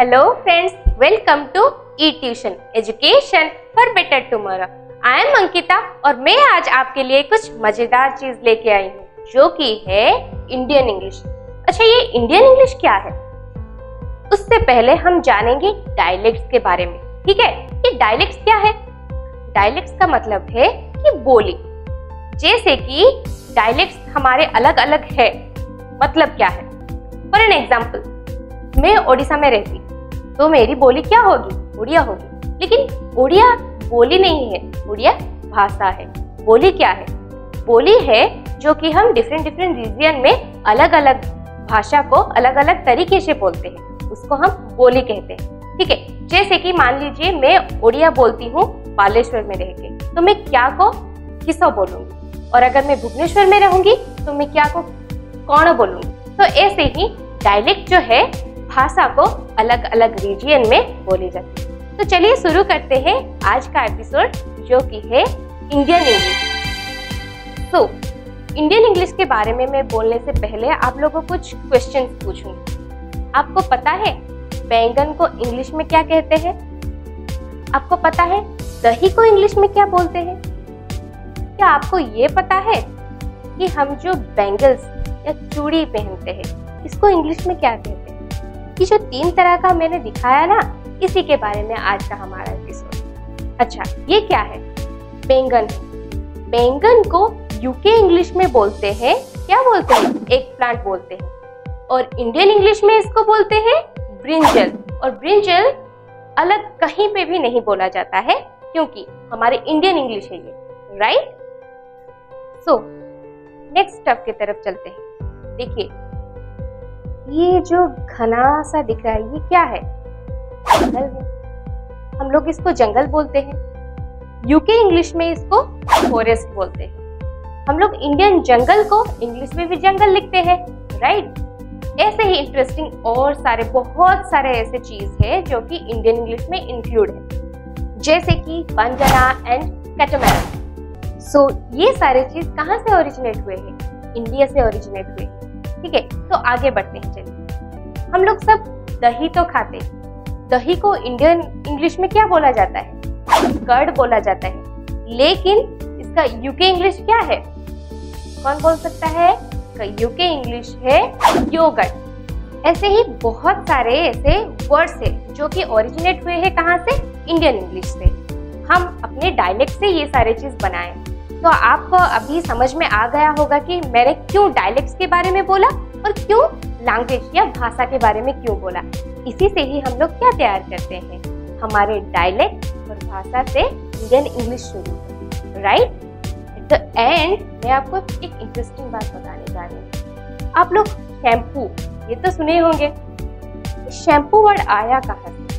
Hello friends, welcome to e-tuition education for better tomorrow. I am Ankita और मैं आज आपके लिए कुछ मज़ेदार चीज़ लेके आई हूँ जो कि है इंडियन इंग्लिश अच्छा ये इंडियन इंग्लिश क्या है? उससे पहले हम जानेंगे डायलेक्ट्स के बारे में ठीक है? ये डायलेक्ट्स क्या है? डायलेक्ट्स का मतलब है कि बोली। जैसे कि डायलेक्ट्स हमारे अलग अलग है मतलब क्या है? फॉर एन एग्ज़ाम्पल मैं ओडिशा में रहती तो मेरी बोली क्या होगी? उड़िया होगी। लेकिन उड़िया बोली नहीं है। उड़िया भाषा है। बोली क्या है? बोली है जो कि हम डिफरेंट डिफरेंट रीजियन में अलग अलग भाषा को अलग अलग तरीके से बोलते हैं। उसको हम बोली कहते हैं। ठीक है? जैसे कि मान लीजिए मैं उड़िया बोलती हूँ, बालेश्वर में रह के। तो मैं क्या को किसो बोलूँगी? और अगर मैं भुवनेश्वर में रहूँगी तो मैं क्या को, कौन बोलूँगी? तो ऐसे ही डायलेक्ट जो है भाषा को अलग अलग रीजियन में बोली जाती है। तो चलिए शुरू करते हैं आज का एपिसोड जो कि है इंडियन इंग्लिश तो इंडियन इंग्लिश के बारे में मैं बोलने से पहले आप लोगों को कुछ क्वेश्चन पूछूँगी। आपको पता है बैंगन को इंग्लिश में क्या कहते हैं? आपको पता है दही को इंग्लिश में क्या बोलते हैं? क्या आपको ये पता है कि हम जो बैंगल्स या चूड़ी पहनते हैं, इसको इंग्लिश में क्या कहते हैं? कि जो तीन तरह का मैंने दिखाया ना, इसी के बारे में आज का हमारा एपिसोड अच्छा ये क्या है? बैंगन। बैंगन को यूके इंग्लिश में बोलते हैं, क्या बोलते हैं? एक प्लांट बोलते हैं। और इंडियन इंग्लिश में इसको बोलते हैं ब्रिंजल और ब्रिंजल अलग कहीं पे भी नहीं बोला जाता है, क्योंकि हमारे इंडियन इंग्लिश है ये राइट सो नेक्स्ट स्टेप की तरफ़ चलते हैं। देखिए ये जो घना सा दिख रहा है, ये क्या है? जंगल है। हम लोग इसको जंगल बोलते हैं। यूके इंग्लिश में इसको फॉरेस्ट बोलते हैं। हम लोग इंडियन जंगल को इंग्लिश में भी जंगल लिखते हैं राइट ऐसे ही इंटरेस्टिंग और सारे, बहुत सारे ऐसे चीज़ है जो कि इंडियन इंग्लिश में इंक्लूड है। जैसे कि बंजना एंड कैटोमैन सो ये सारे चीज़ कहाँ से ओरिजिनेट हुए हैं? इंडिया से ओरिजिनेट हुए। ठीक है? तो आगे बढ़ते हैं, चलिए। हम लोग सब दही तो खाते दही को इंडियन इंग्लिश में क्या बोला जाता है? कर्ड बोला जाता है। लेकिन इसका यूके इंग्लिश क्या है? कौन बोल सकता है? यूके इंग्लिश है योगर्ट ऐसे ही बहुत सारे ऐसे वर्ड्स है जो कि ओरिजिनेट हुए हैं कहाँ से? इंडियन इंग्लिश से। हम अपने डायलेक्ट से ये सारे चीज़ बनाए। तो आपको अभी समझ में आ गया होगा कि मैंने क्यों डायलेक्ट्स के बारे में बोला और क्यों लैंग्वेज या भाषा के बारे में क्यों बोला। इसी से ही हम लोग क्या तैयार करते हैं? हमारे डायलेक्ट और भाषा से इंडियन इंग्लिश शुरू राइट एट द एंड मैं आपको एक इंटरेस्टिंग बात बताने जा रही हूँ। आप लोग शैम्पू ये तो सुने होंगे। शैम्पू वर्ड आया कहाँ से?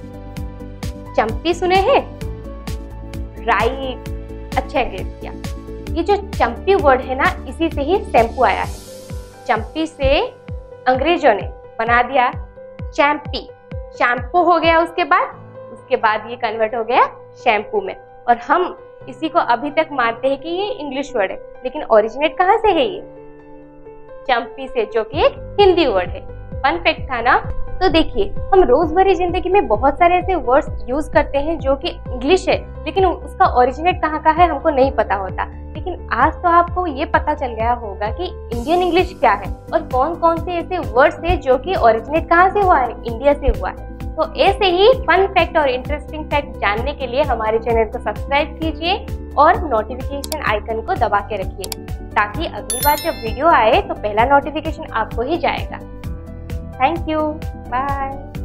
चंपी सुने हैं? राइट अच्छा गेस किया। ये जो चंपी वर्ड है ना, इसी से ही शैम्पू आया है। चंपी से अंग्रेज़ों ने बना दिया चैम्पी शैम्पू हो गया उसके बाद उसके बाद ये कन्वर्ट हो गया शैम्पू में। और हम इसी को अभी तक मानते हैं कि ये इंग्लिश वर्ड है, लेकिन ओरिजिनेट कहाँ से है ये? चंपी से, जो कि एक हिंदी वर्ड है। फन फैक्ट था ना तो देखिए, हम रोजमर्री ज़िंदगी में बहुत सारे ऐसे वर्ड्स यूज़ करते हैं जो कि इंग्लिश है, लेकिन उसका ओरिजिनेट कहाँ का है हमको नहीं पता होता। लेकिन आज तो आपको ये पता चल गया होगा कि इंडियन इंग्लिश क्या है और कौन कौन से ऐसे वर्ड्स है जो कि ओरिजिनेट कहाँ से हुआ है इंडिया से हुआ है। तो ऐसे ही फन फैक्ट और इंटरेस्टिंग फैक्ट जानने के लिए हमारे चैनल को सब्सक्राइब कीजिए और नोटिफिकेशन आइकन को दबा के रखिए, ताकि अगली बार जब वीडियो आए तो पहला नोटिफिकेशन आपको ही जाएगा। Thank you. Bye.